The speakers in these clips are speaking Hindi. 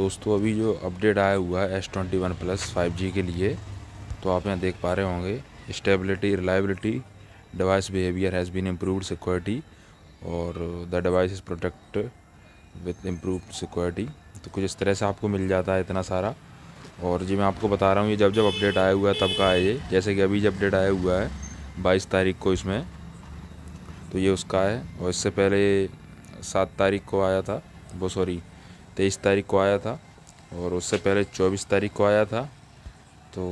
दोस्तों, अभी जो अपडेट आया हुआ है S twenty one plus five G के लिए तो आप यहाँ देख पा रहे होंगे stability reliability device behaviour has been improved security और the device is protect with improve security तो कुछ इस तरह से आपको मिल जाता है इतना सारा। और जी मैं आपको बता रहा हूँ, ये जब जब अपडेट आया हुआ है, तब का है ये। जैसे कि अभी जब अपडेट आया हुआ है, बाईस तारीख को इसमें तो ये उसका है। और इससे पहले सात तारीख को आया था, वो सॉरी तेईस तारीख को आया था और उससे पहले चौबीस तारीख को आया था। तो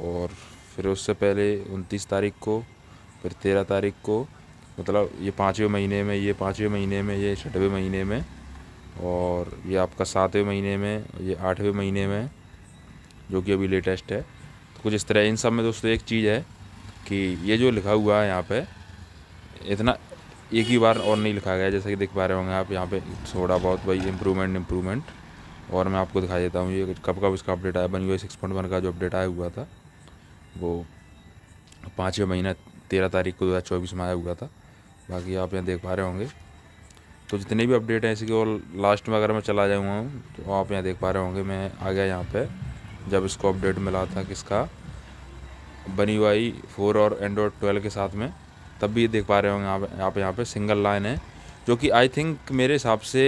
और फिर उससे पहले उनतीस तारीख को, फिर तेरह तारीख को मतलब ये पाँचवें महीने में, ये पाँचवें महीने में, ये छठवें महीने में और ये आपका सातवें महीने में, ये आठवें महीने में, जो कि अभी लेटेस्ट है। तो कुछ इस तरह, इन सब में दोस्तों एक चीज़ है कि ये जो लिखा हुआ है यहाँ पे, इतना एक ही बार और नहीं लिखा गया, जैसे कि देख पा रहे होंगे आप यहाँ पे, थोड़ा बहुत भाई इम्प्रूवमेंट इम्प्रूवमेंट और मैं आपको दिखा देता हूँ, ये कब कब इसका अपडेट आया, बन यू सिक्स पॉइंट वन का जो अपडेट आया हुआ था, वो पाँचवें महीना, तेरह तारीख को दो हज़ार चौबीस में आया हुआ था। बाकी आप यहाँ देख पा रहे होंगे। तो जितने भी अपडेट हैं, इसके और लास्ट में अगर मैं चला जाऊँगा तो आप यहाँ देख पा रहे होंगे, मैं आ गया यहाँ पे, जब इसको अपडेट मिला था किसका, बनी हुई फोर और एंड्रॉयड ट्वेल्व के साथ में। तब भी देख पा रहे होंगे आप यहाँ पे यहाँ पे सिंगल लाइन है, जो कि आई थिंक मेरे हिसाब से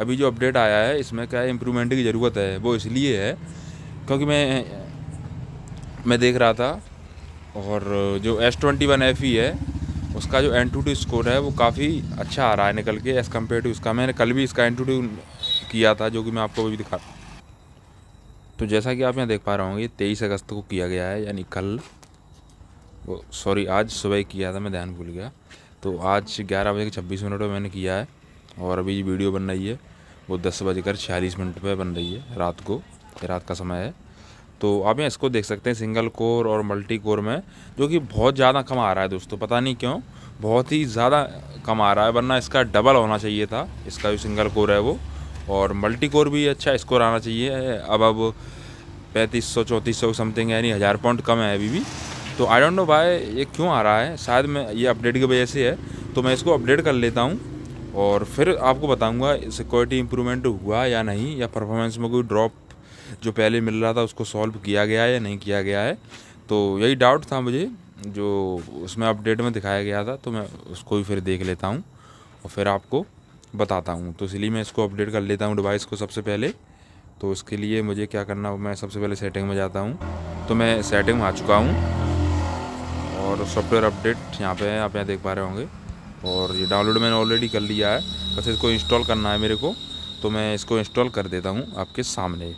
अभी जो अपडेट आया है, इसमें क्या इम्प्रूवमेंट की ज़रूरत है, वो इसलिए है, क्योंकि मैं मैं देख रहा था, और जो S twenty one F E है, उसका जो एन टू टू स्कोर है, वो काफ़ी अच्छा आ रहा है निकल के एज़ कंपेयर टू इसका। मैंने कल भी इसका एन टू टू किया था, जो कि मैं आपको अभी दिखा तो जैसा कि आप यहाँ देख पा रहे होंगे तेईस अगस्त को किया गया है, यानी कल। वो सॉरी आज सुबह किया था, मैं ध्यान भूल गया। तो आज ग्यारह बजे के छब्बीस मिनट में मैंने किया है, और अभी वीडियो बन रही है, वो दस बजकर छियालीस मिनट पे बन रही है, रात को रात का समय है। तो आप यहाँ इसको देख सकते हैं सिंगल कोर और मल्टी कोर में, जो कि बहुत ज़्यादा कम आ रहा है दोस्तों, पता नहीं क्यों, बहुत ही ज़्यादा कम आ रहा है, वरना इसका डबल होना चाहिए था, इसका जो सिंगल कोर है वो, और मल्टी कोर भी अच्छा स्कोर आना चाहिए, अब अब पैंतीस सौ, चौंतीस सौ समथिंग यानी हज़ार पॉइंट कम है अभी भी। तो आई डोंट नो भाई ये क्यों आ रहा है। शायद मैं ये अपडेट की वजह से है। तो मैं इसको अपडेट कर लेता हूँ और फिर आपको बताऊँगा सिक्योरिटी इम्प्रूवमेंट हुआ या नहीं, या परफॉर्मेंस में कोई ड्रॉप जो पहले मिल रहा था उसको सॉल्व किया गया या नहीं किया गया है। तो यही डाउट था मुझे, जो उसमें अपडेट में दिखाया गया था। तो मैं उसको भी फिर देख लेता हूँ और फिर आपको बताता हूँ। तो इसलिए मैं इसको अपडेट कर लेता हूँ डिवाइस को सबसे पहले। तो उसके लिए मुझे क्या करना, मैं सबसे पहले सेटिंग में जाता हूँ। तो मैं सेटिंग में आ चुका हूँ। और सॉफ्टवेयर अपडेट यहाँ पे है, आप यहाँ देख पा रहे होंगे। और ये डाउनलोड मैंने ऑलरेडी कर लिया है। बस इसको इंस्टॉल करना है मेरे को तो मैं इसको इंस्टॉल कर देता हूँ आपके सामने।